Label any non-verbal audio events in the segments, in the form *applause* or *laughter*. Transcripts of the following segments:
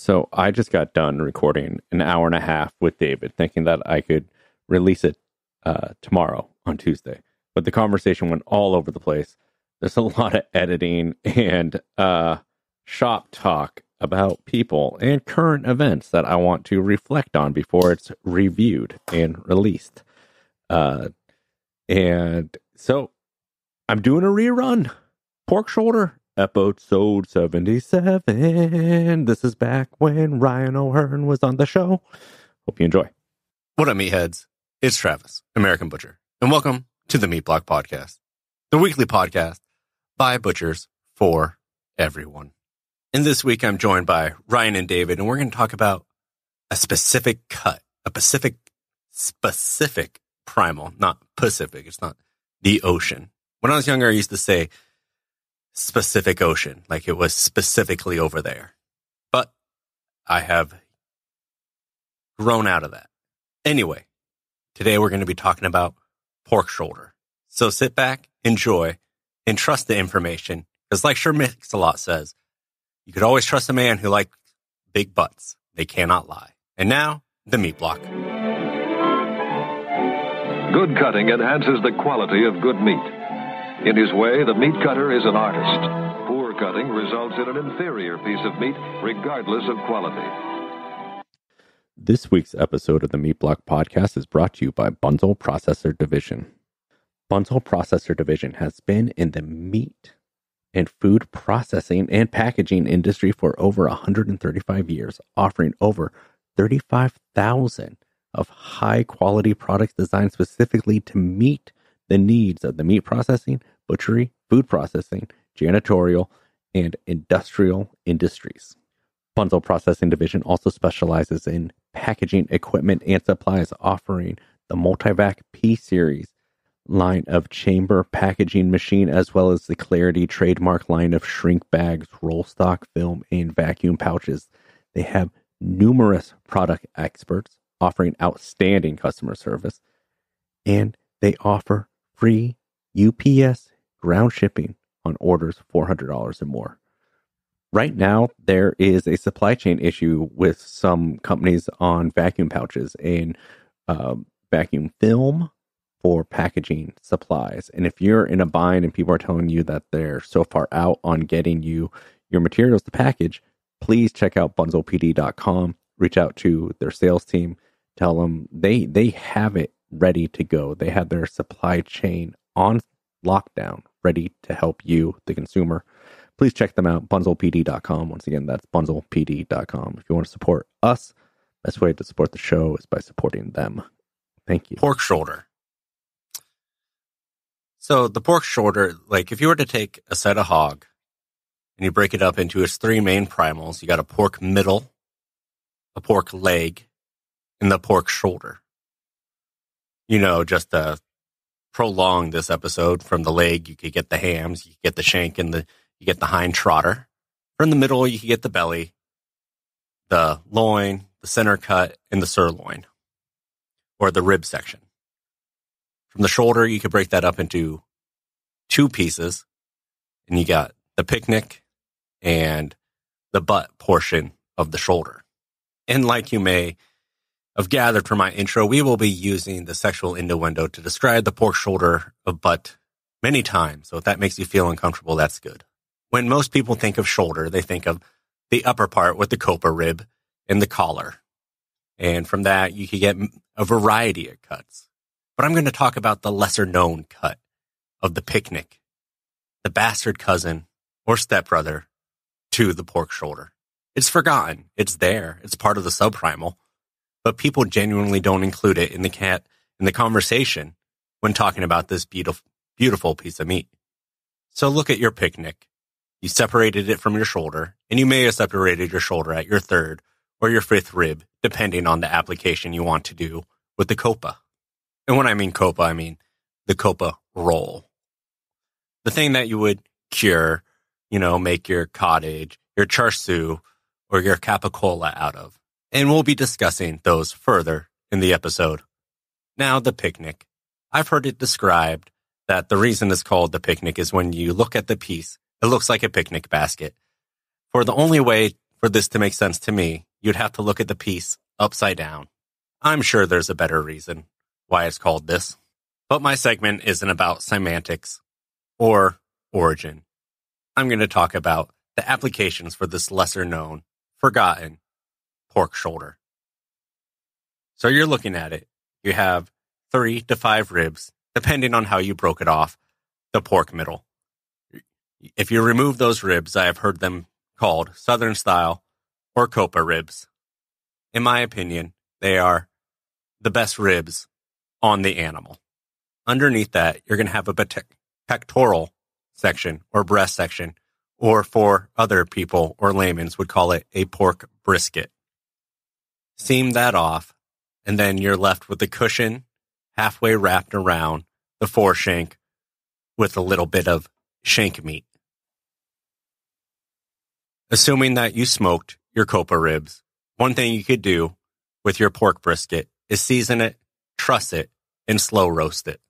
So I just got done recording an hour and a half with David, thinking that I could release it uh, tomorrow on Tuesday. But the conversation went all over the place. There's a *laughs* lot of editing and uh, shop talk about people and current events that I want to reflect on before it's reviewed and released. Uh, and so I'm doing a rerun. Pork shoulder, episode 77. This is back when Ryan O'Hearn was on the show. Hope you enjoy. What up, meatheads? It's Travis, American Butcher, and welcome to the Meat Block Podcast, the weekly podcast by butchers for everyone. And this week, I'm joined by Ryan and David, and we're going to talk about a specific cut, a specific, specific primal, not Pacific. It's not the ocean. When I was younger, I used to say specific ocean, like it was specifically over there. But I have grown out of that. Anyway, today we're going to be talking about pork shoulder. So sit back, enjoy, and trust the information. Because like Sir Mix-a-Lot says, you could always trust a man who likes big butts. They cannot lie. And now, the meat block. Good cutting enhances the quality of good meat. In his way, the meat cutter is an artist. Poor cutting results in an inferior piece of meat, regardless of quality. This week's episode of the Meat Block Podcast is brought to you by Bunzl Processor Division. Bunzl Processor Division has been in the meat and food processing and packaging industry for over 135 years, offering over 35,000 of high quality products designed specifically to meet the needs of the meat processing, butchery, food processing, janitorial, and industrial industries. Bunzl Processing Division also specializes in packaging equipment and supplies, offering the Multivac P Series line of chamber packaging machine, as well as the Clarity trademark line of shrink bags, roll stock film, and vacuum pouches. They have numerous product experts offering outstanding customer service, and they offer free UPS ground shipping on orders $400 or more. Right now, there is a supply chain issue with some companies on vacuum pouches and uh, vacuum film for packaging supplies. And if you're in a bind and people are telling you that they're so far out on getting you your materials to package, please check out bunzlpd.com, reach out to their sales team, tell them they they have it ready to go. They have their supply chain on lockdown, ready to help you, the consumer. Please check them out, bunzlpd.com. Once again, that's bunzlpd.com. If you want to support us, best way to support the show is by supporting them. Thank you. Pork shoulder. So the pork shoulder, like if you were to take a set of hog and you break it up into its three main primals, you got a pork middle, a pork leg, and the pork shoulder. You know, just to prolong this episode from the leg, you could get the hams, you could get the shank, and the you get the hind trotter. From the middle, you could get the belly, the loin, the center cut, and the sirloin, or the rib section. From the shoulder, you could break that up into two pieces, and you got the picnic and the butt portion of the shoulder. And like you may have gathered from my intro, we will be using the sexual innuendo to describe the pork shoulder of butt many times. So if that makes you feel uncomfortable, that's good. When most people think of shoulder, they think of the upper part with the copa rib and the collar. And from that, you can get a variety of cuts but I'm going to talk about the lesser known cut of the picnic, the bastard cousin or stepbrother to the pork shoulder. It's forgotten. It's there. It's part of the subprimal, but people genuinely don't include it in the cat in the conversation when talking about this beautiful, beautiful piece of meat. So look at your picnic. You separated it from your shoulder, and you may have separated your shoulder at your third or your fifth rib, depending on the application you want to do with the copa. And when I mean copa, I mean the copa roll. The thing that you would cure, you know, make your cottage, your char siu, or your capicola out of. And we'll be discussing those further in the episode. Now, the picnic. I've heard it described that the reason it's called the picnic is when you look at the piece, it looks like a picnic basket. For the only way for this to make sense to me, you'd have to look at the piece upside down. I'm sure there's a better reason why it's called this, but my segment isn't about semantics or origin. I'm going to talk about the applications for this lesser known, forgotten pork shoulder. So you're looking at it. You have three to five ribs, depending on how you broke it off, the pork middle. If you remove those ribs, I have heard them called Southern style or Copa ribs. In my opinion, they are the best ribs on the animal. Underneath that, you're going to have a pectoral section or breast section, or for other people or layman's would call it a pork brisket. Seam that off, and then you're left with the cushion halfway wrapped around the foreshank with a little bit of shank meat. Assuming that you smoked your copa ribs, one thing you could do with your pork brisket is season it, truss it, and slow roast it.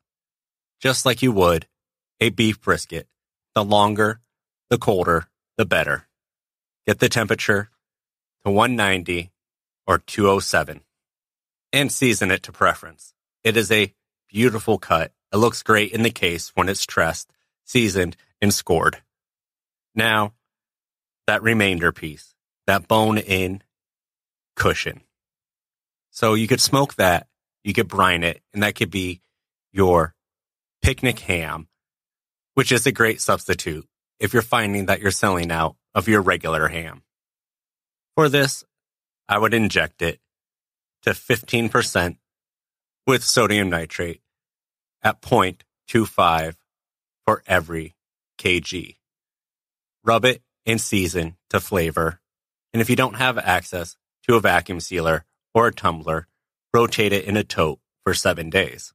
Just like you would a beef brisket. The longer, the colder, the better. Get the temperature to 190 or 207 and season it to preference. It is a beautiful cut. It looks great in the case when it's trussed, seasoned, and scored. Now, that remainder piece, that bone in cushion. So you could smoke that, you could brine it, and that could be your picnic ham, which is a great substitute if you're finding that you're selling out of your regular ham. For this, I would inject it to 15% with sodium nitrate at 0.25 for every kg. Rub it and season to flavor. And if you don't have access to a vacuum sealer or a tumbler, rotate it in a tote for seven days.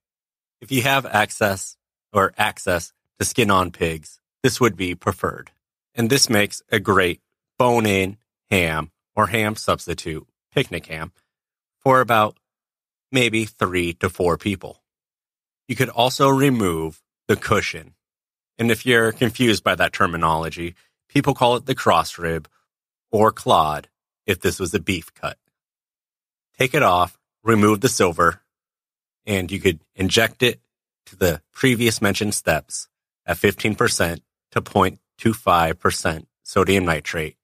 If you have access or access to skin on pigs, this would be preferred. And this makes a great bone in ham or ham substitute, picnic ham, for about maybe three to four people. You could also remove the cushion. And if you're confused by that terminology, people call it the cross rib or clod if this was a beef cut. Take it off, remove the silver, and you could inject it to the previous mentioned steps at 15% to 0.25% sodium nitrate.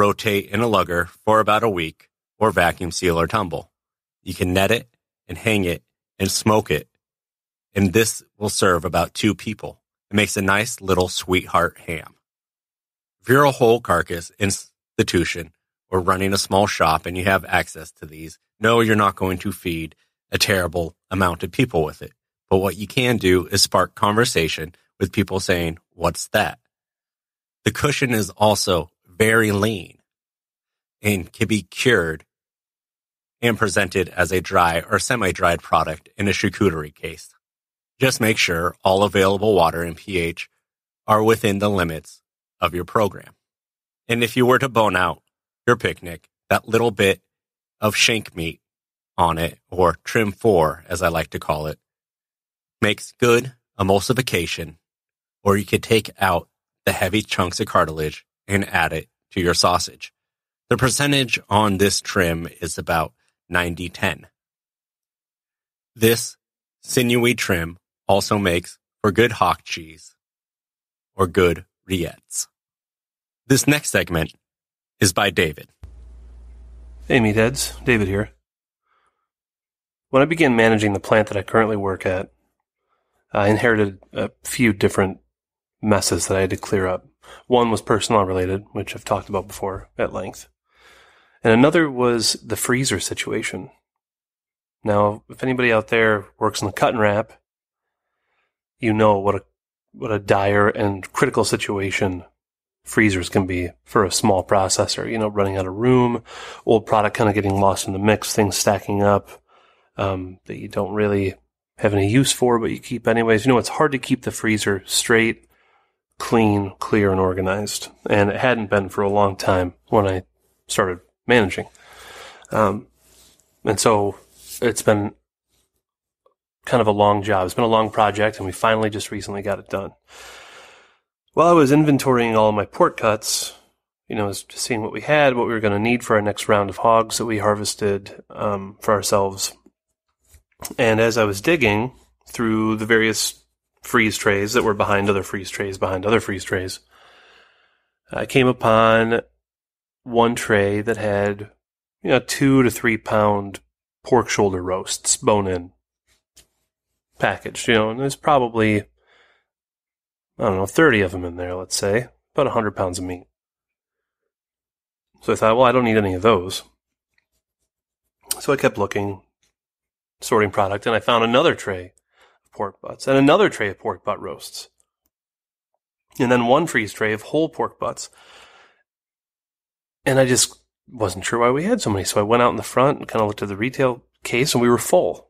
Rotate in a lugger for about a week or vacuum seal or tumble. You can net it and hang it and smoke it. And this will serve about two people. It makes a nice little sweetheart ham. If you're a whole carcass institution or running a small shop and you have access to these, no, you're not going to feed a terrible amount of people with it. But what you can do is spark conversation with people saying, what's that? The cushion is also very lean and can be cured and presented as a dry or semi-dried product in a charcuterie case. Just make sure all available water and pH are within the limits of your program. And if you were to bone out your picnic, that little bit of shank meat on it, or trim four, as I like to call it, makes good emulsification, or you could take out the heavy chunks of cartilage and add it to your sausage. The percentage on this trim is about 90-10. This sinewy trim also makes for good hock cheese or good rillettes. This next segment is by David. Hey, meatheads. David here. When I began managing the plant that I currently work at, I inherited a few different messes that I had to clear up. One was personnel related, which I've talked about before at length. And another was the freezer situation. Now, if anybody out there works in the cut and wrap, you know what a what a dire and critical situation freezers can be for a small processor. You know, running out of room, old product kind of getting lost in the mix, things stacking up um, that you don't really have any use for, but you keep anyways. You know, it's hard to keep the freezer straight, clean, clear, and organized. And it hadn't been for a long time when I started managing. Um, and so it's been kind of a long job. It's been a long project, and we finally just recently got it done. While I was inventorying all my pork cuts, you know, just seeing what we had, what we were going to need for our next round of hogs that we harvested um, for ourselves. And as I was digging through the various freeze trays that were behind other freeze trays, behind other freeze trays, I came upon one tray that had, you know, two to three pound pork shoulder roasts, bone in, packaged, you know, and there's probably, I don't know, 30 of them in there, let's say, about 100 pounds of meat. So I thought, well, I don't need any of those. So I kept looking, sorting product, and I found another tray pork butts and another tray of pork butt roasts. And then one freeze tray of whole pork butts. And I just wasn't sure why we had so many. So I went out in the front and kind of looked at the retail case and we were full.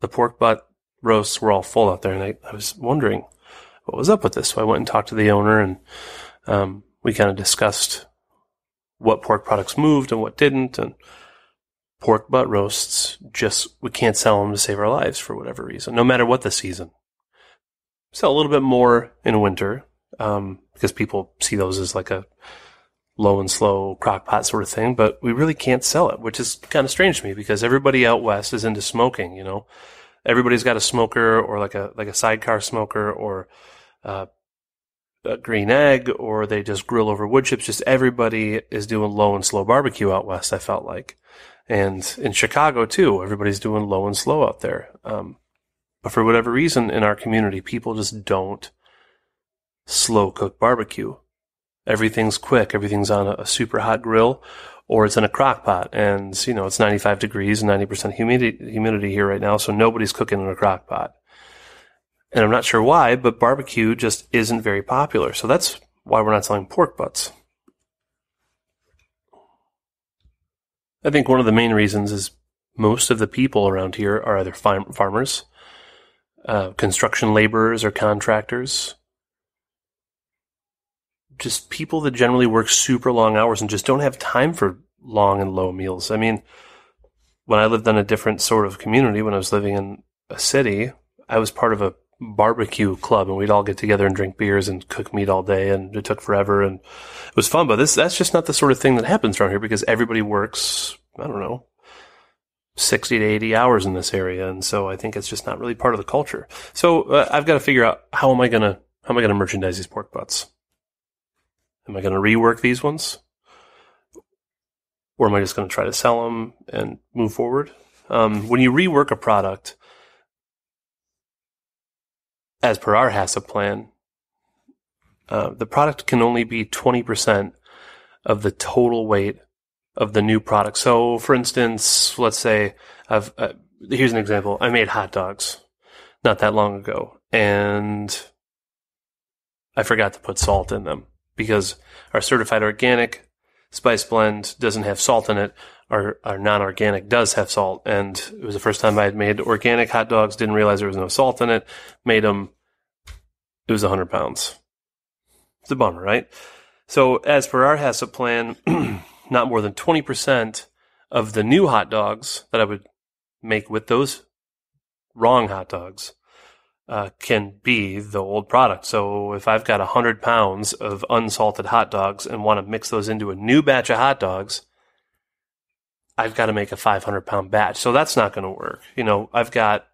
The pork butt roasts were all full out there. And I, I was wondering what was up with this. So I went and talked to the owner and um, we kind of discussed what pork products moved and what didn't. And pork butt roasts, just, we can't sell them to save our lives for whatever reason, no matter what the season. Sell a little bit more in winter um, because people see those as like a low and slow crock pot sort of thing, but we really can't sell it, which is kind of strange to me because everybody out west is into smoking, you know. Everybody's got a smoker or like a like a sidecar smoker or uh, a green egg or they just grill over wood chips. Just everybody is doing low and slow barbecue out west. I felt like, and in Chicago too, everybody's doing low and slow out there. Um, but for whatever reason, in our community, people just don't slow cook barbecue. Everything's quick. Everything's on a, a super hot grill, or it's in a crock pot, and you know it's 95 degrees and 90% humidity humidity here right now, so nobody's cooking in a crock pot and I'm not sure why, but barbecue just isn't very popular. So that's why we're not selling pork butts. I think one of the main reasons is most of the people around here are either farm- farmers, uh, construction laborers, or contractors. Just people that generally work super long hours and just don't have time for long and low meals. I mean, when I lived in a different sort of community, when I was living in a city, I was part of a barbecue club and we'd all get together and drink beers and cook meat all day and it took forever and it was fun but this that's just not the sort of thing that happens around here because everybody works i don't know 60 to 80 hours in this area and so i think it's just not really part of the culture. So uh, i've got to figure out how am i going to how am i going to merchandise these pork butts? Am i going to rework these ones? Or am i just going to try to sell them and move forward? Um, when you rework a product as per our HACCP plan, uh, the product can only be 20% of the total weight of the new product. So, for instance, let's say I've, uh, here's an example. I made hot dogs not that long ago and I forgot to put salt in them because our certified organic spice blend doesn't have salt in it. Our, our non-organic does have salt. And it was the first time I had made organic hot dogs. Didn't realize there was no salt in it. Made them it was 100 pounds. It's a bummer, right? So, as per our HACCP plan, *clears throat* not more than 20% of the new hot dogs that I would make with those wrong hot dogs uh, can be the old product. So, if I've got 100 pounds of unsalted hot dogs and want to mix those into a new batch of hot dogs, I've got to make a 500 pound batch. So, that's not going to work. You know, I've got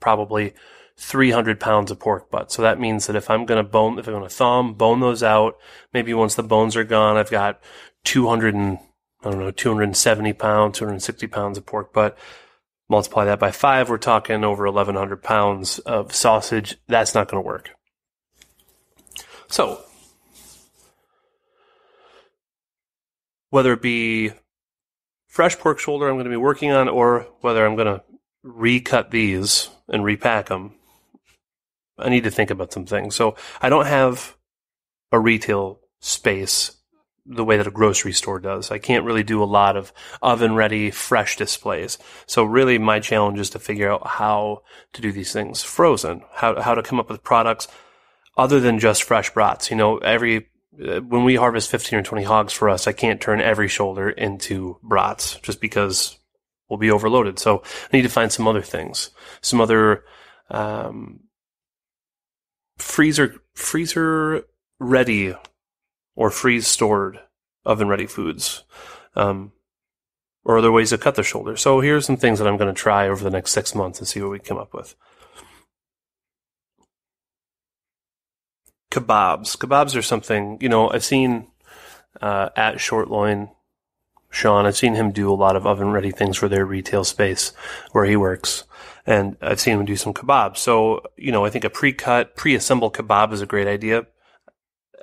probably 300 pounds of pork butt. So that means that if I'm going to bone, if I'm going to thumb, bone those out, maybe once the bones are gone, I've got 200 and, I don't know, 270 pounds, 260 pounds of pork butt. Multiply that by five, we're talking over 1100 pounds of sausage. That's not going to work. So, whether it be fresh pork shoulder I'm going to be working on, or whether I'm going to recut these and repack them, I need to think about some things. So I don't have a retail space the way that a grocery store does. I can't really do a lot of oven ready, fresh displays. So really my challenge is to figure out how to do these things frozen, how, how to come up with products other than just fresh brats. You know, every, uh, when we harvest 15 or 20 hogs for us, I can't turn every shoulder into brats just because we'll be overloaded. So I need to find some other things, some other, um, freezer freezer ready or freeze stored oven ready foods. Um, or other ways to cut the shoulder. So here's some things that I'm going to try over the next six months and see what we come up with. Kebabs. Kebabs are something, you know, I've seen uh, at Short Loin, Sean, I've seen him do a lot of oven ready things for their retail space where he works. And I've seen him do some kebabs. So, you know, I think a pre cut, pre assembled kebab is a great idea.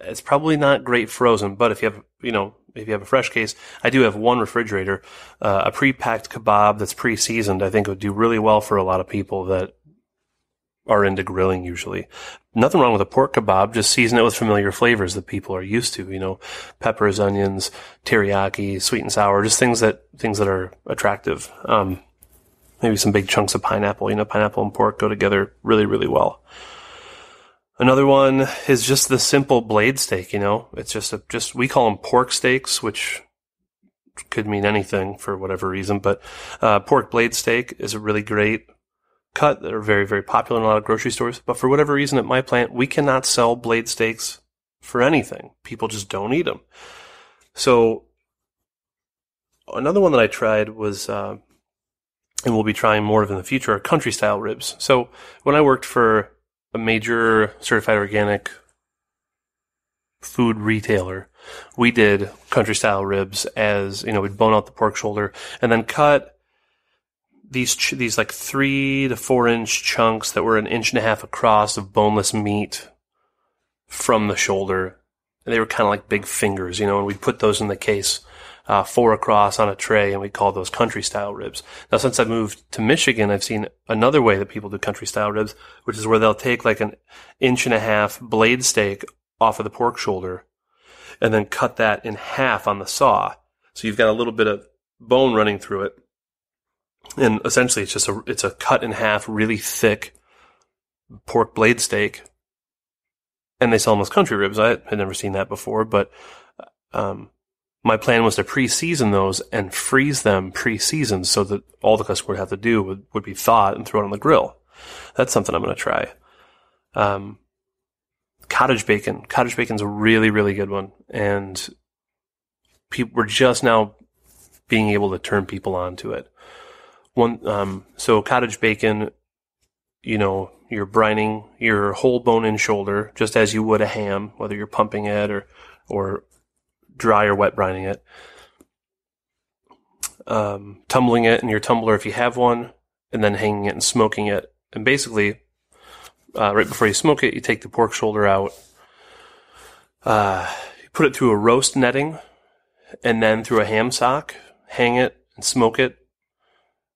It's probably not great frozen, but if you have, you know, if you have a fresh case, I do have one refrigerator. Uh, a pre-packed kebab that's pre-seasoned, I think would do really well for a lot of people that are into grilling usually. Nothing wrong with a pork kebab, just season it with familiar flavors that people are used to, you know, peppers, onions, teriyaki, sweet and sour, just things that, things that are attractive. Um, maybe some big chunks of pineapple, you know, pineapple and pork go together really, really well. Another one is just the simple blade steak, you know, it's just a, just, we call them pork steaks, which could mean anything for whatever reason, but, uh, pork blade steak is a really great cut that are very, very popular in a lot of grocery stores. But for whatever reason at my plant, we cannot sell blade steaks for anything. People just don't eat them. So another one that I tried was, uh, and we'll be trying more of in the future, are country style ribs. So when I worked for a major certified organic food retailer, we did country style ribs as, you know, we'd bone out the pork shoulder and then cut these, ch- these like three to four inch chunks that were an inch and a half across of boneless meat from the shoulder. And they were kind of like big fingers, you know, and we'd put those in the case uh, four across on a tray, and we call those country style ribs. Now, since I moved to Michigan, I've seen another way that people do country style ribs, which is where they'll take like an inch and a half blade steak off of the pork shoulder and then cut that in half on the saw. So you've got a little bit of bone running through it. And essentially it's just a, it's a cut in half, really thick pork blade steak. And they sell them as country ribs. I had never seen that before, but, um, my plan was to pre-season those and freeze them pre-seasoned so that all the customer would have to do would, would be thawed and throw it on the grill. That's something I'm going to try. Um, cottage bacon. Cottage bacon's a really, really good one. And people, we're just now being able to turn people on to it. One, um, so cottage bacon, you know, you're brining your whole bone in shoulder just as you would a ham, whether you're pumping it or, or dry or wet brining it. Um, tumbling it in your tumbler if you have one, and then hanging it and smoking it. And basically, uh, right before you smoke it, you take the pork shoulder out, uh, you put it through a roast netting, and then through a ham sock, hang it and smoke it.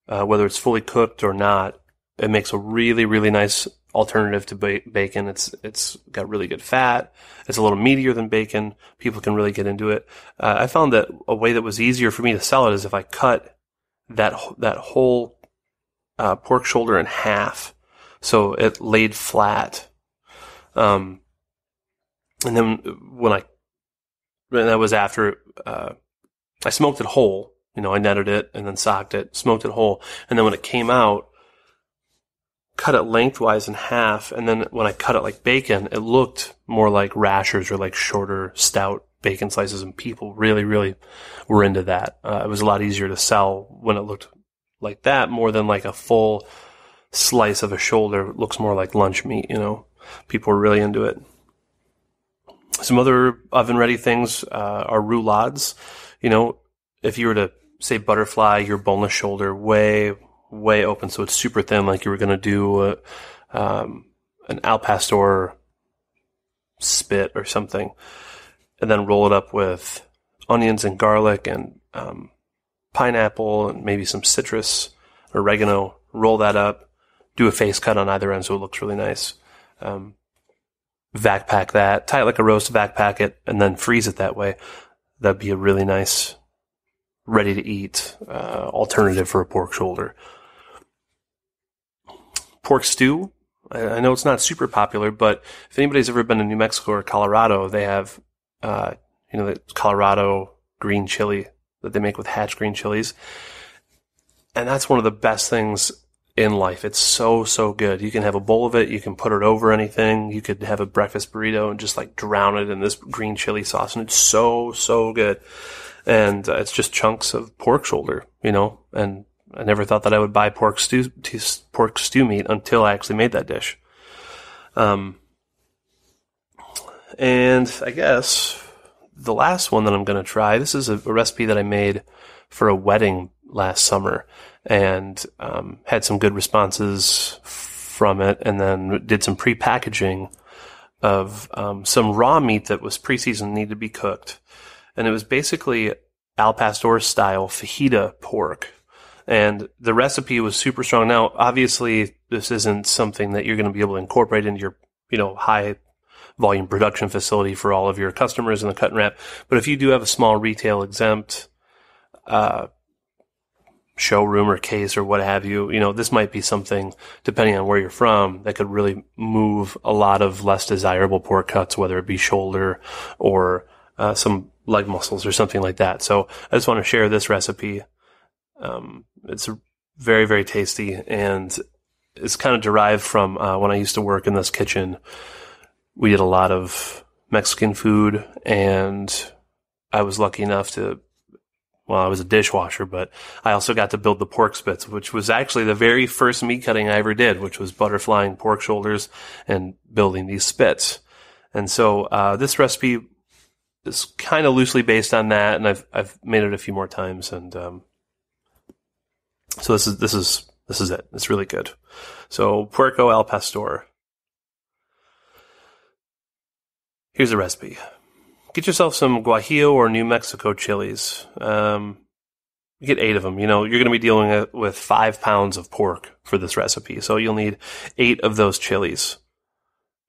Uh, whether it's fully cooked or not, it makes a really, really nice alternative to ba- bacon. It's it's got really good fat. It's a little meatier than bacon. People can really get into it. Uh, I found that a way that was easier for me to sell it is if I cut that that whole uh, pork shoulder in half, so it laid flat. Um, and then when I and that was after uh, I smoked it whole. You know, I netted it and then socked it, smoked it whole, and then when it came out, cut it lengthwise in half, and then when I cut it like bacon, it looked more like rashers or like shorter, stout bacon slices, and people really, really were into that. Uh, it was a lot easier to sell when it looked like that more than like a full slice of a shoulder. It looks more like lunch meat, you know. People were really into it. Some other oven ready things uh, are roulades. You know, if you were to say butterfly your boneless shoulder way, way open, so it's super thin, like you were going to do a, um, an al pastor spit or something, and then roll it up with onions and garlic and um, pineapple and maybe some citrus, oregano. Roll that up, do a face cut on either end so it looks really nice. Um, vac pack that, tie it like a roast, vac pack it, and then freeze it that way. That'd be a really nice, ready to eat uh, alternative for a pork shoulder pork stew. I, know it's not super popular, but if anybody's ever been to New Mexico or Colorado, they have, uh, you know, the Colorado green chili that they make with hatch green chilies. And that's one of the best things in life. It's so, so good. You can have a bowl of it. You can put it over anything. You could have a breakfast burrito and just like drown it in this green chili sauce. And it's so, so good. And uh, it's just chunks of pork shoulder, you know, and I never thought that I would buy pork stew, pork stew meat until I actually made that dish. Um, and I guess the last one that I'm going to try, this is a, a recipe that I made for a wedding last summer and um, had some good responses from it, and then did some pre-packaging of um, some raw meat that was pre-seasoned, needed to be cooked, and it was basically al pastor style fajita pork. And the recipe was super strong. Now, obviously, this isn't something that you're going to be able to incorporate into your, you know, high volume production facility for all of your customers in the cut and wrap. But if you do have a small retail exempt uh, showroom or case or what have you, you know, this might be something, depending on where you're from, that could really move a lot of less desirable pork cuts, whether it be shoulder or uh, some leg muscles or something like that. So I just want to share this recipe. Um, it's very, very tasty and it's kind of derived from uh, when I used to work in this kitchen. We did a lot of Mexican food and I was lucky enough to well, I was a dishwasher, but I also got to build the pork spits, which was actually the very first meat cutting I ever did, which was butterflying pork shoulders and building these spits. And so uh, this recipe is kind of loosely based on that, and I've I've made it a few more times, and um, so this is this is this is it. It's really good. So puerco al pastor. Here's a recipe get yourself some Guajillo or New Mexico chilies. Um, get eight of them. You know, you're going to be dealing with five pounds of pork for this recipe. So you'll need eight of those chilies.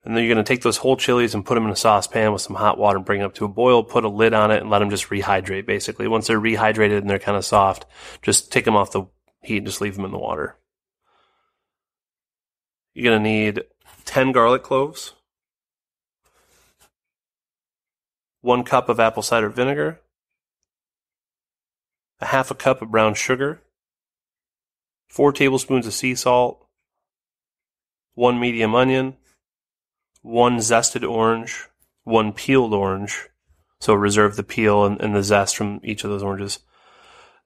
And then you're going to take those whole chilies and put them in a saucepan with some hot water and bring it up to a boil, put a lid on it and let them just rehydrate basically. Once they're rehydrated and they're kind of soft, just take them off the heat just leave them in the water. You're going to need 10 garlic cloves, one cup of apple cider vinegar, a half a cup of brown sugar, four tablespoons of sea salt, one medium onion, one zested orange, one peeled orange. So reserve the peel and, and the zest from each of those oranges.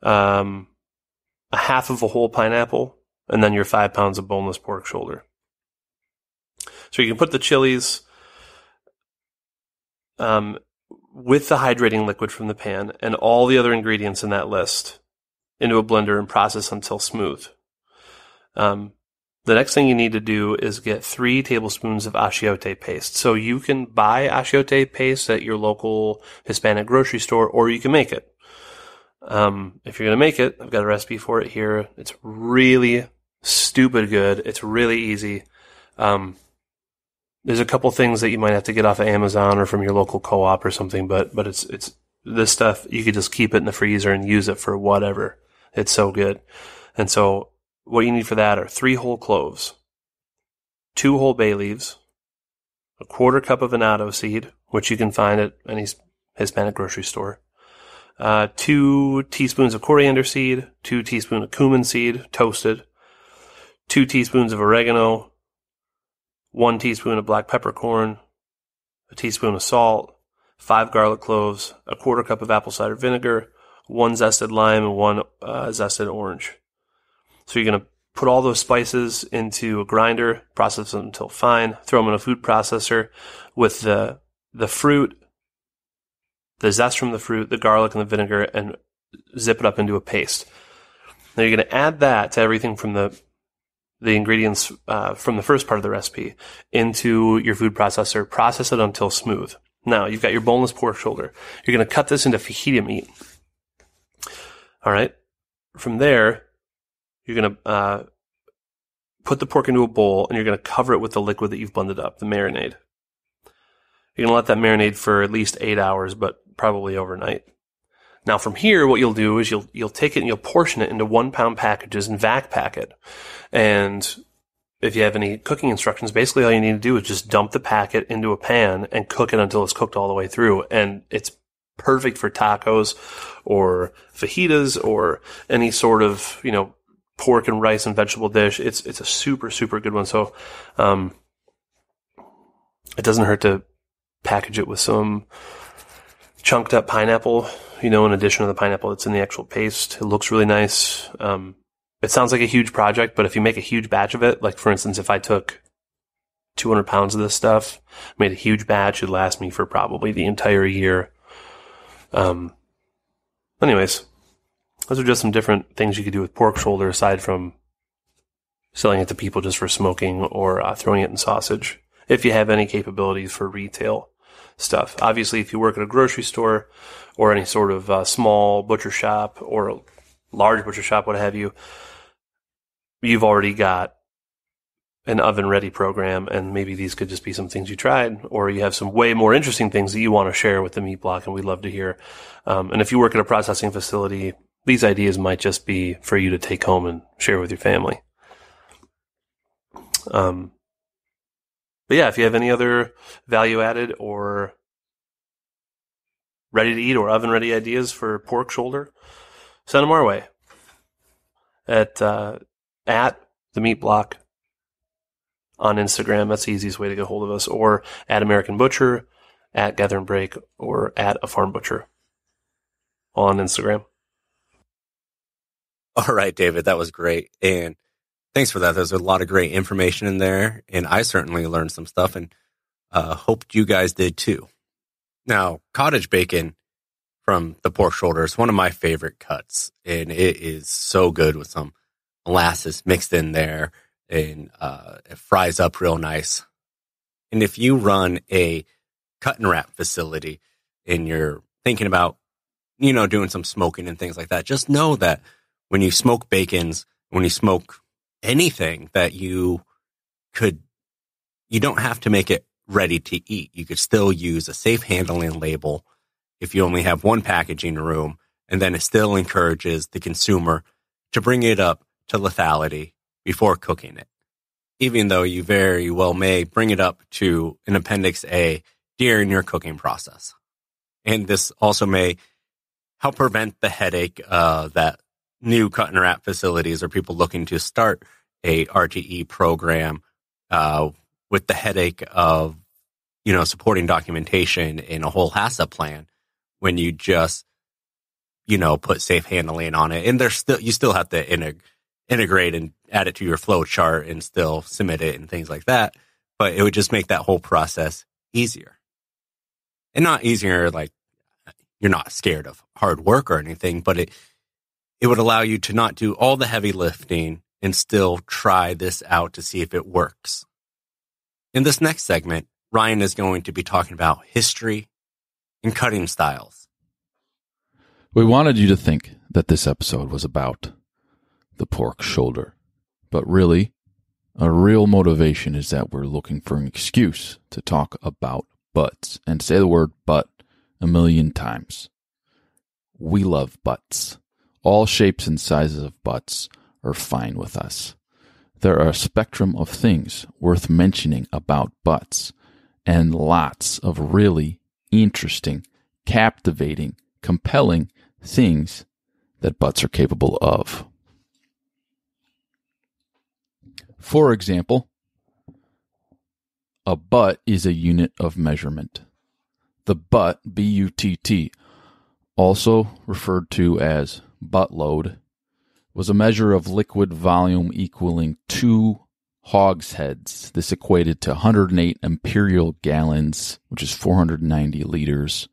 Um, a half of a whole pineapple, and then your five pounds of boneless pork shoulder. So you can put the chilies um, with the hydrating liquid from the pan and all the other ingredients in that list into a blender and process until smooth. Um, the next thing you need to do is get three tablespoons of achiote paste. So you can buy achiote paste at your local Hispanic grocery store, or you can make it. Um, if you're going to make it, I've got a recipe for it here. It's really stupid good. It's really easy. Um, there's a couple things that you might have to get off of Amazon or from your local co-op or something, but but it's it's this stuff you could just keep it in the freezer and use it for whatever. It's so good. And so what you need for that are three whole cloves, two whole bay leaves, a quarter cup of annatto seed, which you can find at any Hispanic grocery store, uh, two teaspoons of coriander seed, two teaspoons of cumin seed, toasted, two teaspoons of oregano, one teaspoon of black peppercorn, a teaspoon of salt, five garlic cloves, a quarter cup of apple cider vinegar, one zested lime, and one uh, zested orange. So you're going to put all those spices into a grinder, process them until fine, throw them in a food processor with the the fruit, the zest from the fruit, the garlic and the vinegar, and zip it up into a paste. Now you're going to add that to everything from the the ingredients uh, from the first part of the recipe into your food processor, process it until smooth. Now you've got your boneless pork shoulder. You're going to cut this into fajita meat. All right. From there, you're going to uh, put the pork into a bowl and you're going to cover it with the liquid that you've blended up, the marinade. You're going to let that marinade for at least eight hours, but probably overnight. Now from here, what you'll do is you'll, you'll take it and you'll portion it into one pound packages and vac pack it. And if you have any cooking instructions, basically all you need to do is just dump the packet into a pan and cook it until it's cooked all the way through. And it's perfect for tacos or fajitas or any sort of, you know, pork and rice and vegetable dish. It's it's a super super good one. So, um, it doesn't hurt to package it with some chunked up pineapple. You know, in addition to the pineapple that's in the actual paste, it looks really nice. Um, it sounds like a huge project, but if you make a huge batch of it, like for instance, if I took 200 pounds of this stuff, made a huge batch, it'd last me for probably the entire year. Um, anyways, those are just some different things you could do with pork shoulder aside from selling it to people just for smoking or uh, throwing it in sausage. If you have any capabilities for retail stuff, obviously, if you work at a grocery store or any sort of uh, small butcher shop or a large butcher shop, what have you, you've already got an oven ready program and maybe these could just be some things you tried or you have some way more interesting things that you want to share with the meat block and we'd love to hear. Um, and if you work at a processing facility these ideas might just be for you to take home and share with your family. Um, but yeah if you have any other value added or ready to eat or oven ready ideas for pork shoulder send them our way at uh, at the meat block on Instagram. That's the easiest way to get a hold of us, or at American Butcher, at Gather and Break, or at a Farm Butcher on Instagram. All right, David, that was great. And thanks for that. There's a lot of great information in there. And I certainly learned some stuff and uh, hoped you guys did too. Now, cottage bacon from the pork shoulder is one of my favorite cuts. And it is so good with some molasses mixed in there and uh, it fries up real nice. And if you run a cut and wrap facility and you're thinking about, you know, doing some smoking and things like that, just know that when you smoke bacons, when you smoke anything that you could, you don't have to make it ready to eat. You could still use a safe handling label if you only have one packaging room. And then it still encourages the consumer to bring it up to lethality before cooking it, even though you very well may bring it up to an Appendix A during your cooking process. And this also may help prevent the headache uh, that new cut and wrap facilities or people looking to start a RTE program uh, with the headache of you know supporting documentation in a whole HACCP plan when you just you know put safe handling on it, and there's still you still have to integrate integrate and add it to your flow chart and still submit it and things like that. But it would just make that whole process easier. And not easier like you're not scared of hard work or anything, but it it would allow you to not do all the heavy lifting and still try this out to see if it works. In this next segment, Ryan is going to be talking about history and cutting styles. We wanted you to think that this episode was about the pork shoulder. But really, a real motivation is that we're looking for an excuse to talk about butts and say the word butt a million times. We love butts. All shapes and sizes of butts are fine with us. There are a spectrum of things worth mentioning about butts and lots of really interesting, captivating, compelling things that butts are capable of. For example, a butt is a unit of measurement. The butt, B U T T, also referred to as butt load, was a measure of liquid volume equaling two hogsheads. This equated to 108 imperial gallons, which is 490 liters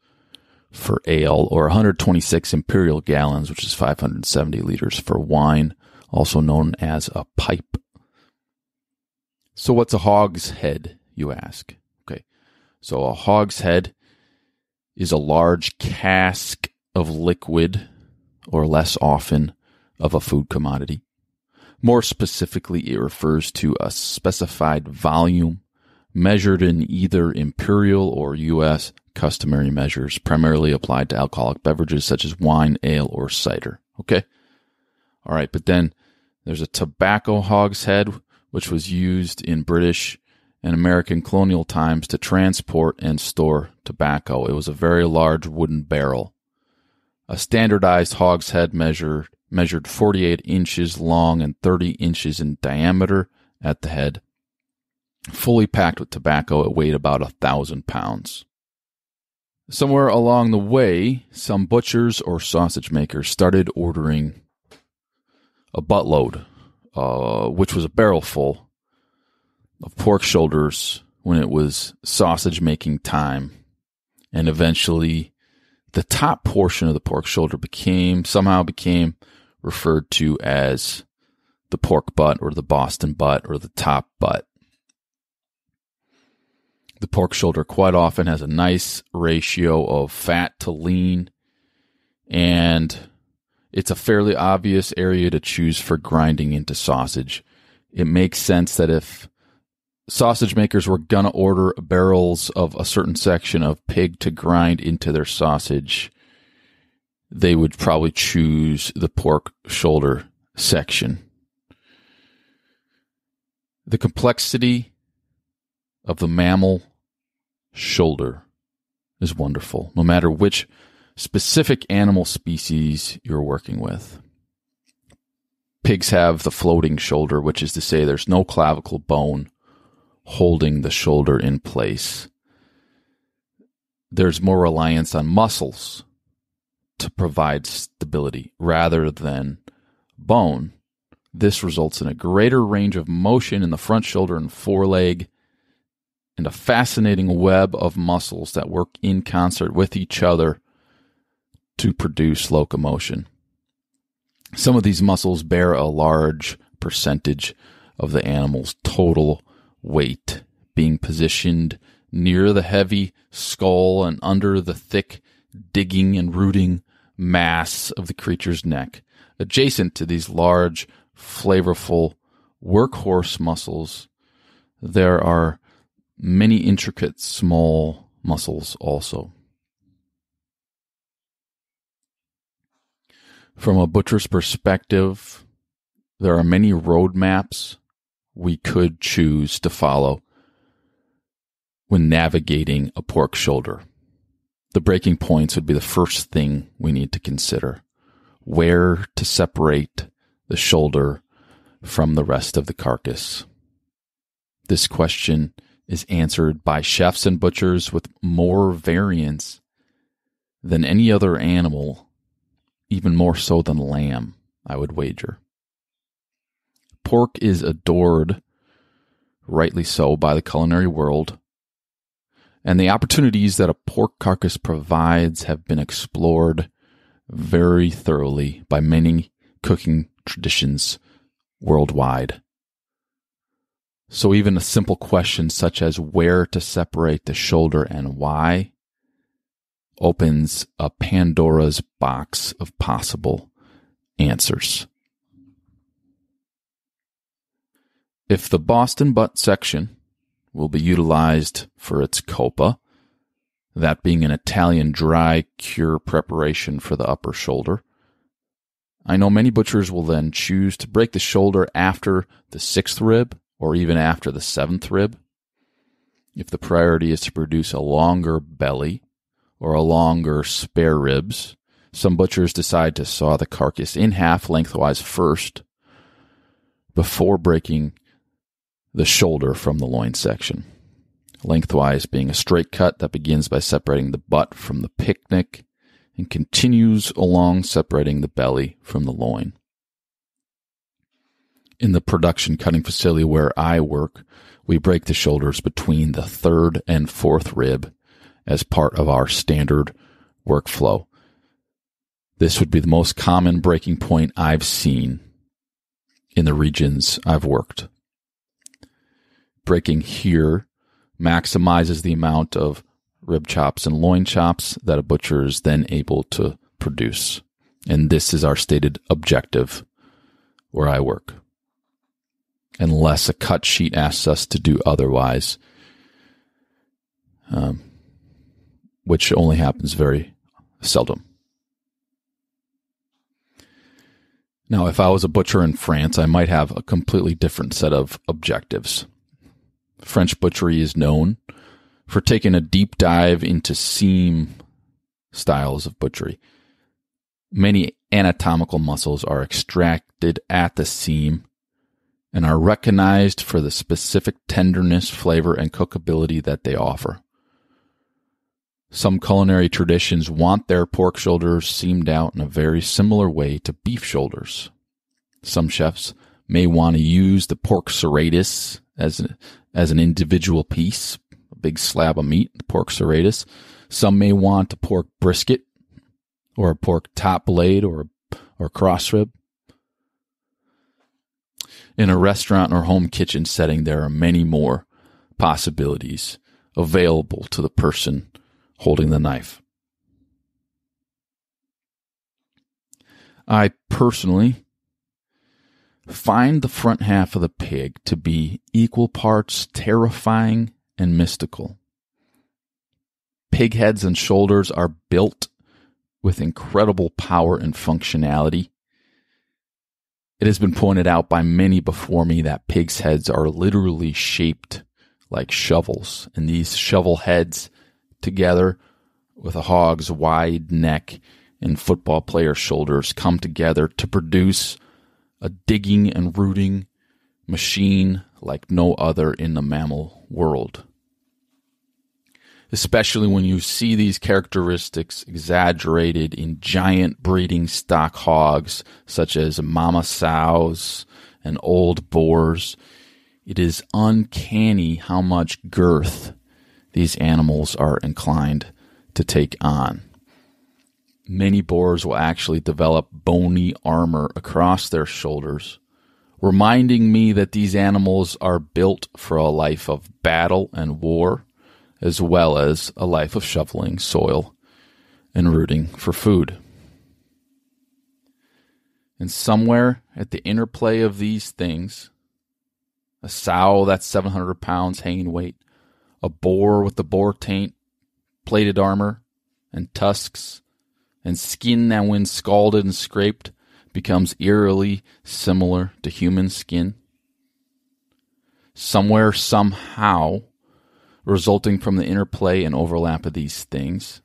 for ale, or 126 imperial gallons, which is 570 liters for wine, also known as a pipe. So, what's a hogshead, you ask? Okay. So, a hogshead is a large cask of liquid, or less often, of a food commodity. More specifically, it refers to a specified volume measured in either imperial or U.S. customary measures, primarily applied to alcoholic beverages such as wine, ale, or cider. Okay? All right, but then there's a tobacco hogshead, which was used in British and American colonial times to transport and store tobacco. It was a very large wooden barrel. A standardized hogshead measured measured 48 inches long and 30 inches in diameter at the head. Fully packed with tobacco, it weighed about a thousand pounds. Somewhere along the way, some butchers or sausage makers started ordering a buttload, uh, which was a barrel full of pork shoulders when it was sausage making time. And eventually, the top portion of the pork shoulder became somehow became referred to as the pork butt or the Boston butt or the top butt. The pork shoulder quite often has a nice ratio of fat to lean, and it's a fairly obvious area to choose for grinding into sausage. It makes sense that if sausage makers were going to order barrels of a certain section of pig to grind into their sausage, they would probably choose the pork shoulder section. The complexity of the mammal shoulder is wonderful, no matter which specific animal species you're working with. Pigs have the floating shoulder, which is to say there's no clavicle bone holding the shoulder in place. There's more reliance on muscles to provide stability rather than bone. This results in a greater range of motion in the front shoulder and foreleg and a fascinating web of muscles that work in concert with each other to produce locomotion. Some of these muscles bear a large percentage of the animal's total weight, being positioned near the heavy skull and under the thick digging and rooting mass of the creature's neck. Adjacent to these large, flavorful workhorse muscles, there are many intricate small muscles also. From a butcher's perspective, there are many roadmaps we could choose to follow when navigating a pork shoulder. The breaking points would be the first thing we need to consider. Where to separate the shoulder from the rest of the carcass. This question is answered by chefs and butchers with more variance than any other animal, even more so than lamb, I would wager. Pork is adored, rightly so, by the culinary world, and the opportunities that a pork carcass provides have been explored very thoroughly by many cooking traditions worldwide. So even a simple question such as where to separate the shoulder and why opens a Pandora's box of possible answers. If the Boston butt section will be utilized for its coppa, that being an Italian dry cure preparation for the upper shoulder, I know many butchers will then choose to break the shoulder after the sixth rib or even after the seventh rib. If the priority is to produce a longer belly or a longer spare ribs, some butchers decide to saw the carcass in half lengthwise first before breaking the shoulder from the loin section. Lengthwise being a straight cut that begins by separating the butt from the picnic and continues along separating the belly from the loin in the production cutting facility where I work, we break the shoulders between the third and fourth rib as part of our standard workflow. This would be the most common breaking point I've seen in the regions I've worked. Breaking here maximizes the amount of rib chops and loin chops that a butcher is then able to produce. And this is our stated objective where I work unless a cut sheet asks us to do otherwise, um, which only happens very seldom. Now, if I was a butcher in France, I might have a completely different set of objectives. French butchery is known for taking a deep dive into seam styles of butchery. Many anatomical muscles are extracted at the seam and are recognized for the specific tenderness, flavor, and cookability that they offer. Some culinary traditions want their pork shoulders seamed out in a very similar way to beef shoulders. Some chefs may want to use the pork serratus as as an individual piece, a big slab of meat, the pork serratus. Some may want a pork brisket or a pork top blade or or cross rib. In a restaurant or home kitchen setting, there are many more possibilities available to the person holding the knife. I personally find the front half of the pig to be equal parts terrifying and mystical. Pig heads and shoulders are built with incredible power and functionality. It has been pointed out by many before me that pigs' heads are literally shaped like shovels, and these shovel heads, together with a hog's wide neck and football player shoulders, come together to produce a digging and rooting machine like no other in the mammal world especially when you see these characteristics exaggerated in giant breeding stock hogs such as mama sows and old boars. It is uncanny how much girth these animals are inclined to take on. Many boars will actually develop bony armor across their shoulders, reminding me that these animals are built for a life of battle and war as well as a life of shoveling soil and rooting for food. And somewhere at the interplay of these things, a sow that's 700 pounds hanging weight, a boar with the boar taint, plated armor, and tusks, and skin that, when scalded and scraped, becomes eerily similar to human skin. Somewhere, somehow, resulting from the interplay and overlap of these things,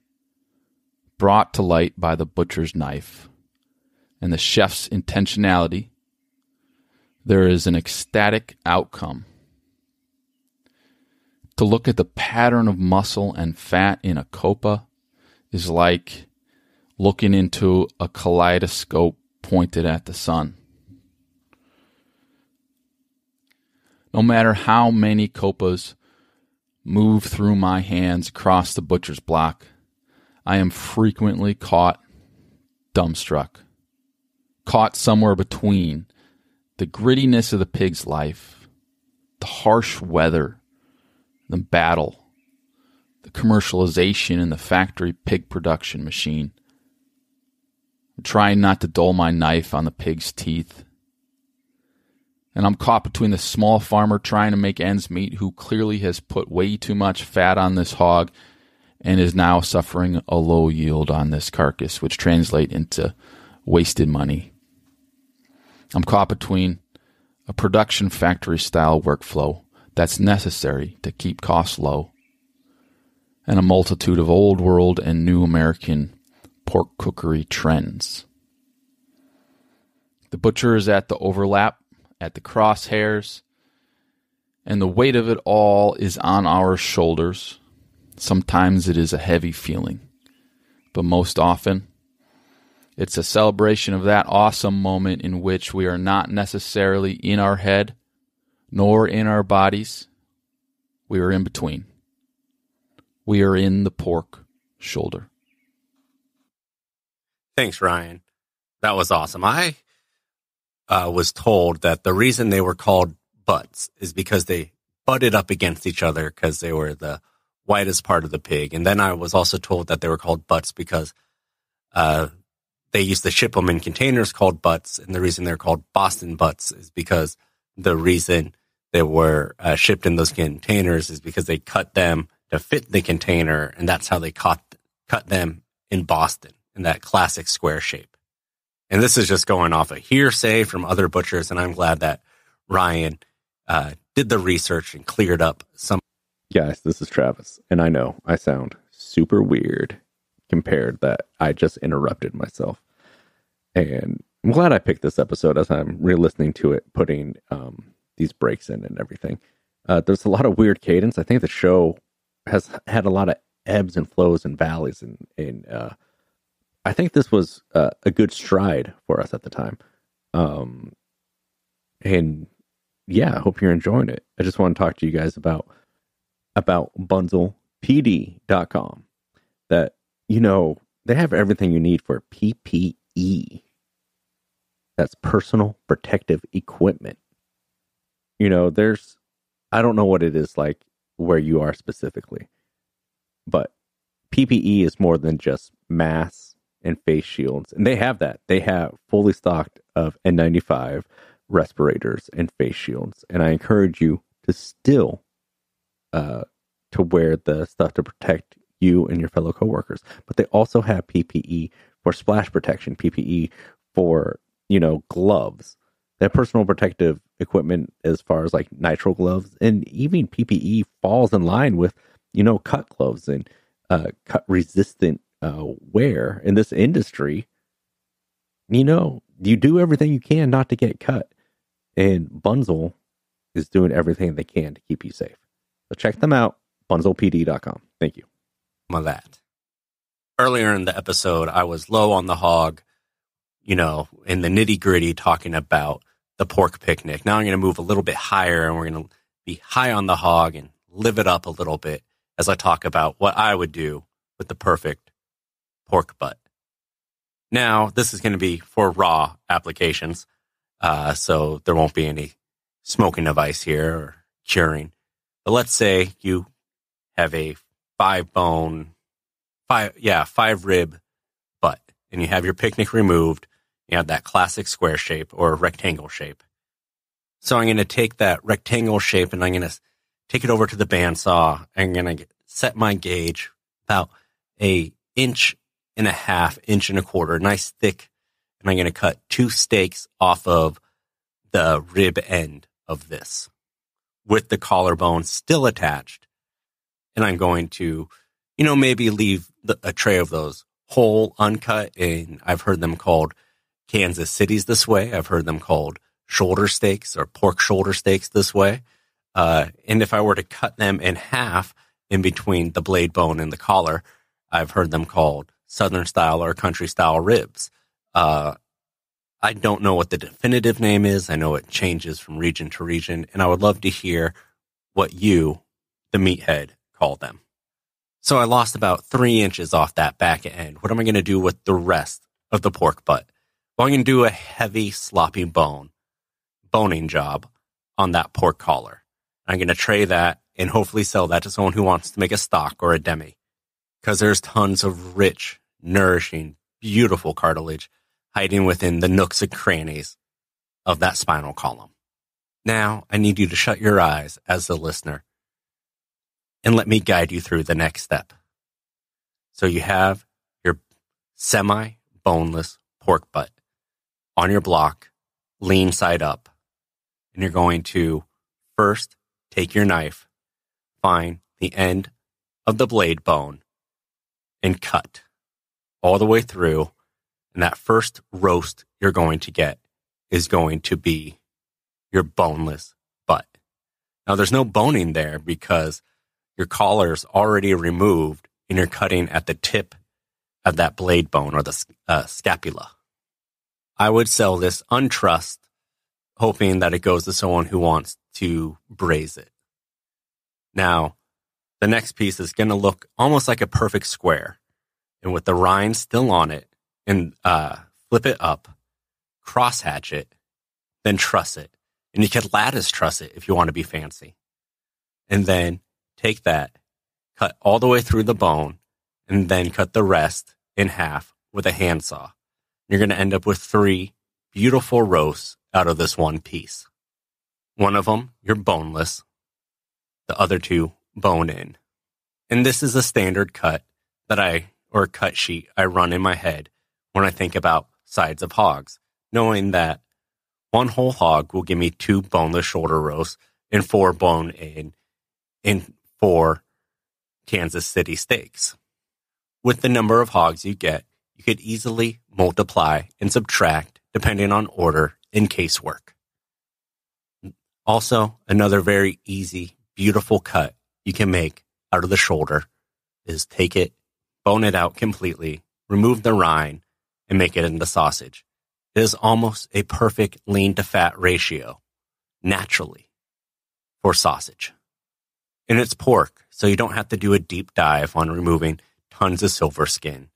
brought to light by the butcher's knife and the chef's intentionality, there is an ecstatic outcome. To look at the pattern of muscle and fat in a coppa is like looking into a kaleidoscope pointed at the sun. No matter how many coppas move through my hands across the butcher's block, I am frequently caught dumbstruck, caught somewhere between the grittiness of the pig's life, the harsh weather, the battle, the commercialization and the factory pig production machine. Trying not to dull my knife on the pig's teeth and I'm caught between the small farmer trying to make ends meet who clearly has put way too much fat on this hog and is now suffering a low yield on this carcass, which translate into wasted money. I'm caught between a production factory style workflow that's necessary to keep costs low and a multitude of old world and new American pork cookery trends. The butcher is at the overlap at the crosshairs, and the weight of it all is on our shoulders. Sometimes it is a heavy feeling, but most often it's a celebration of that awesome moment in which we are not necessarily in our head nor in our bodies. We are in between. We are in the pork shoulder. Thanks, Ryan. That was awesome. I uh, was told that the reason they were called butts is because they butted up against each other because they were the whitest part of the pig. And then I was also told that they were called butts because uh, they used to ship them in containers called butts. And the reason they're called Boston butts is because the reason they were uh, shipped in those containers is because they cut them to fit the container. And that's how they caught, cut them in Boston in that classic square shape. And this is just going off a of hearsay from other butchers. And I'm glad that Ryan uh, did the research and cleared up some. Guys, this is Travis. And I know I sound super weird compared that I just interrupted myself. And I'm glad I picked this episode as I'm re-listening to it, putting um, these breaks in and everything. Uh, there's a lot of weird cadence. I think the show has had a lot of ebbs and flows and valleys, and, and uh, I think this was uh, a good stride for us at the time. Um, and yeah, I hope you're enjoying it. I just want to talk to you guys about about bunzlpd.com. That you know they have everything you need for PPE. That's personal protective equipment. You know, there's I don't know what it is like where you are specifically, but PPE is more than just masks and face shields. And they have that. They have fully stocked of N95 respirators and face shields. And I encourage you to still uh, to wear the stuff to protect you and your fellow coworkers. But they also have PPE for splash protection, PPE for, you know, gloves. That personal protective equipment as far as like nitrile gloves and even PPE falls in line with, you know, cut gloves and uh, cut resistant uh, wear in this industry. You know, you do everything you can not to get cut. And Bunzl is doing everything they can to keep you safe. So check them out, bunzlpd.com. Thank you. My that. Earlier in the episode, I was low on the hog, you know, in the nitty gritty talking about the pork picnic. Now I'm going to move a little bit higher and we're going to be high on the hog and live it up a little bit as I talk about what I would do with the perfect pork butt. Now, this is going to be for raw applications, uh, so there won't be any smoking device here or curing. But let's say you have a five bone, five, yeah, five rib butt, and you have your picnic removed. You have that classic square shape or rectangle shape. So I'm going to take that rectangle shape and I'm going to take it over to the bandsaw. I'm going to set my gauge about a inch and a half, inch and a quarter, nice thick. And I'm going to cut two steaks off of the rib end of this with the collarbone still attached. And I'm going to, you know, maybe leave the, a tray of those whole uncut. And I've heard them called Kansas Cities this way. I've heard them called shoulder steaks or pork shoulder steaks this way. Uh, and if I were to cut them in half in between the blade bone and the collar, I've heard them called Southern style or country style ribs. Uh, I don't know what the definitive name is. I know it changes from region to region, and I would love to hear what you, the meathead, call them. So I lost about three inches off that back end. What am I going to do with the rest of the pork butt? Well, I'm going to do a heavy, sloppy bone, boning job on that pork collar. I'm going to tray that and hopefully sell that to someone who wants to make a stock or a demi. Because there's tons of rich, nourishing, beautiful cartilage hiding within the nooks and crannies of that spinal column. Now, I need you to shut your eyes as the listener and let me guide you through the next step. So you have your semi boneless pork butt on your block, lean side up, and you're going to first take your knife, find the end of the blade bone, and cut all the way through and that first roast you're going to get is going to be your boneless butt. Now there's no boning there because your collar's already removed and you're cutting at the tip of that blade bone or the uh, scapula. I would sell this untrussed, hoping that it goes to someone who wants to braise it. Now, the next piece is going to look almost like a perfect square. And with the rind still on it, and uh, flip it up, cross hatch it, then truss it. And you can lattice truss it if you want to be fancy. And then take that, cut all the way through the bone, and then cut the rest in half with a handsaw. You're going to end up with three beautiful roasts out of this one piece. One of them, you're boneless. The other two, bone in. And this is a standard cut that I, or cut sheet I run in my head when I think about sides of hogs, knowing that one whole hog will give me two boneless shoulder roasts and four bone in in four Kansas City steaks. With the number of hogs you get, you could easily multiply, and subtract depending on order in casework. Also, another very easy, beautiful cut you can make out of the shoulder is take it, bone it out completely, remove the rind, and make it into sausage. It is almost a perfect lean to fat ratio, naturally, for sausage. And it's pork, so you don't have to do a deep dive on removing tons of silver skin.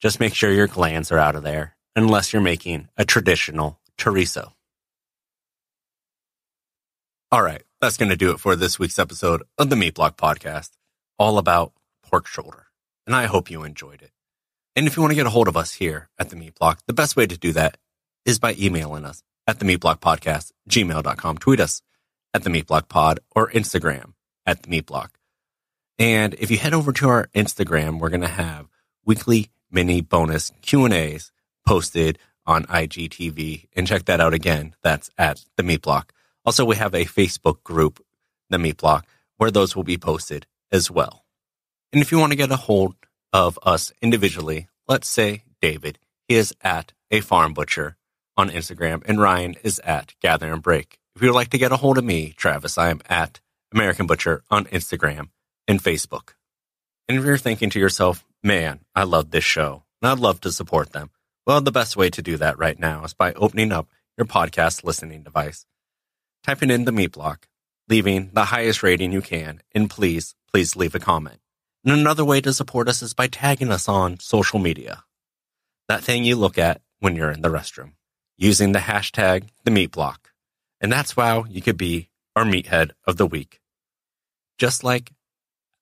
Just make sure your glands are out of there, unless you're making a traditional chorizo. All right, that's going to do it for this week's episode of the Meat Block Podcast, all about pork shoulder. And I hope you enjoyed it. And if you want to get a hold of us here at the Meat Block, the best way to do that is by emailing us at the Meat Block Podcast, gmail.com. Tweet us at the Meat Block Pod or Instagram at the Meat Block. And if you head over to our Instagram, we're going to have weekly mini bonus Q and A's posted on IGTV and check that out again. That's at the Meat Block. Also, we have a Facebook group, the Meat Block, where those will be posted as well. And if you want to get a hold of us individually, let's say David, he is at a farm butcher on Instagram and Ryan is at Gather and Break. If you'd like to get a hold of me, Travis, I am at American Butcher on Instagram and Facebook. And if you're thinking to yourself, man, I love this show and I'd love to support them. Well, the best way to do that right now is by opening up your podcast listening device, typing in the meat block, leaving the highest rating you can, and please, please leave a comment. And another way to support us is by tagging us on social media. That thing you look at when you're in the restroom, using the hashtag the meat block. And that's how you could be our meathead of the week. Just like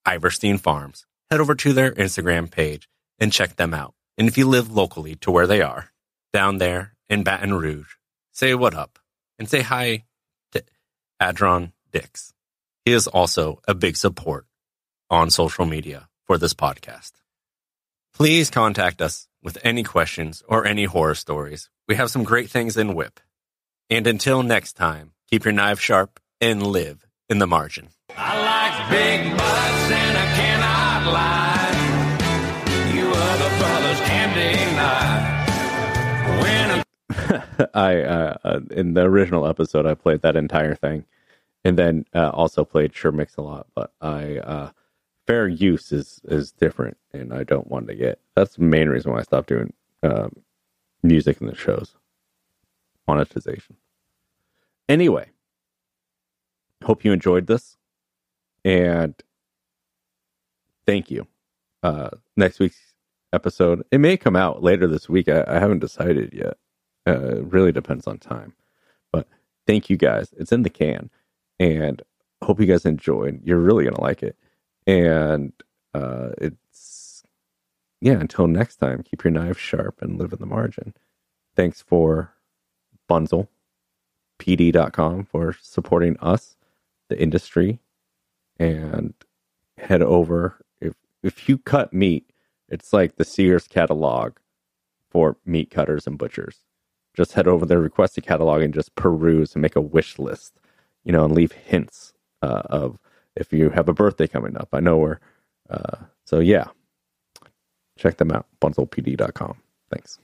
Iverstein Farms, head over to their Instagram page and check them out. And if you live locally to where they are, down there in Baton Rouge, say what up and say hi to Adron Dix. He is also a big support on social media for this podcast. Please contact us with any questions or any horror stories. We have some great things in WHIP. And until next time, keep your knife sharp and live in the margin. I like big butts and I cannot lie. You other brothers can't deny. When a *laughs* I uh, uh, in the original episode I played that entire thing, and then uh, also played Sir Mix-a-Lot. But I uh, fair use is is different, and I don't want to get. That's the main reason why I stopped doing um, music in the shows. Monetization. Anyway, hope you enjoyed this, and thank you. Uh, next week's episode it may come out later this week. I, I haven't decided yet. Uh, it really depends on time. But thank you guys. It's in the can. And hope you guys enjoyed. You're really going to like it. And uh, it's, yeah, until next time, keep your knives sharp and live in the margin. Thanks for Bunzl, PD.com for supporting us, the industry. And head over. If, if you cut meat, it's like the Sears catalog for meat cutters and butchers just head over the requested catalog and just peruse and make a wish list, you know, and leave hints uh, of if you have a birthday coming up. I know where. Uh, so yeah, check them out. bunzlpd.com. Thanks.